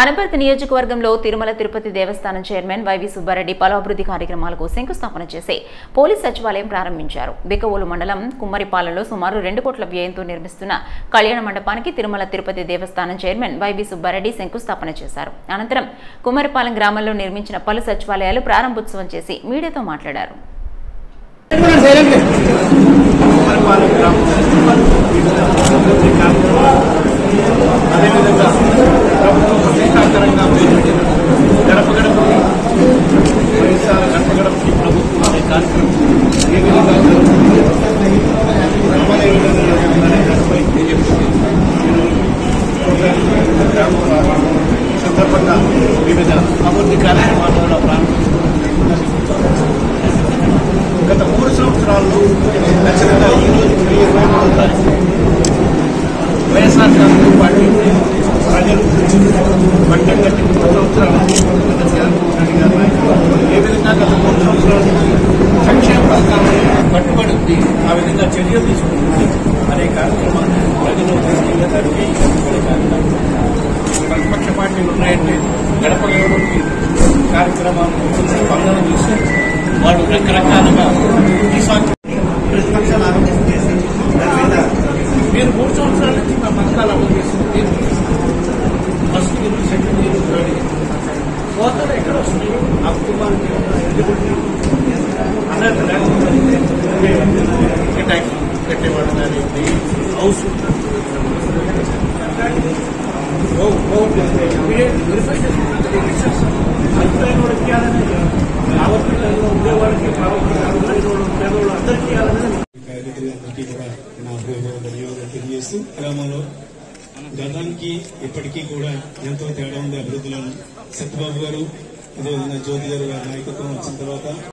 అనపర్తి నియోజకవర్గంలో తిరుమల తిరుపతి దేవస్థానం chairman YV Subbareddy పలు అభివృద్ధి కార్యక్రమాలకు శంకుస్థాపన చేసి పోలీస్ సచివాలయం ప్రారంభించారు. బికవోలు మండలం కుమ్మరిపాలెంలో సుమారు రెండు కోట్ల వ్యయంతో నిర్మిస్తున్న కళ్యాణ మండపానికి తిరుమల తిరుపతి దేవస్థానం చైర్మన్ వైవి సుబ్బారెడ్డి శంకుస్థాపన చేశారు. అనంతరం కుమ్మరిపాలెం గ్రామంలో నిర్మించిన పలు సచివాలయాలు ప్రారంభోత్సవం చేసి మీడియాతో మాట్లాడారు పరిపాలన గ్రామం వివిధ అభివృద్ధి కార్యక్రమాలు అదేవిధంగా ప్రభుత్వం ప్రతిష్టాకరంగా చేపట్టిన గడప గడపకి వైఎస్ఆర్ గడప గడపకి ప్రభుత్వం అనే కార్యక్రమం ఏ విధంగా జరుగుతుంది అమలు ఏ విధంగా జరుగుతుందనే దానిపై తెలియజేస్తుంది ఈరోజు గ్రామంలో ఈ సందర్భంగా వివిధ అభివృద్ధి కార్యక్రమాలు కూడా ప్రారంభించారు గత మూడు సంవత్సరాల్లో ఖచ్చితంగా ఈ రోజు మే ఇరవై మూడో తారీఖు వైఎస్ఆర్ కాంగ్రెస్ పార్టీ ప్రజలు పట్టం కట్టి మూడు సంవత్సరాలు గత జగన్మోహన్ రెడ్డి గారి నాయకత్వంలో ఏ విధంగా గత మూడు సంవత్సరాలు సంక్షేమ పథకాలను కట్టుబడి ఆ విధంగా చర్యలు తీసుకుంటుంది అనే కార్యక్రమాన్ని ప్రజలు తీసుకెళ్ళడానికి ప్రతిపక్ష పార్టీలు ఉన్నాయంటే గడప గడపకి కార్యక్రమాలను స్పందన చూసి వాళ్ళు రకరకాలుగా ఈ సాగు ప్రతిపక్షాలు ఆరోపణ చేసి దాని మీద మీరు మూడు సంవత్సరాల నుంచి మా పథకాలు అమలు చేస్తుంది first year second year third year కోతలు ఎక్కడ వస్తున్నాయి ఆ కుటుంబానికి ఎలిజిబిలిటీ అన్నట్టు లేకపోతే ట్యాక్స్ పెట్టేవాడు కానీ హౌస్ వెరిఫై చేసుకుంటే అభిప్రాయం కూడా ఇవ్వాలనే హాస్పిటల్లో ఉండేవాళ్ళకి పేదవాళ్ళు పేదవాళ్ళు అందరికీ ఇవ్వాలనేది అందరికీ కూడా నా తెలియజేస్తూ గ్రామంలో గతానికి ఇప్పటికీ కూడా ఎంతో తేడా ఉంది అభివృద్ధిలో సత్యబాబు గారు అదేవిధంగా జ్యోతి గారు గారి నాయకత్వం వచ్చిన తర్వాత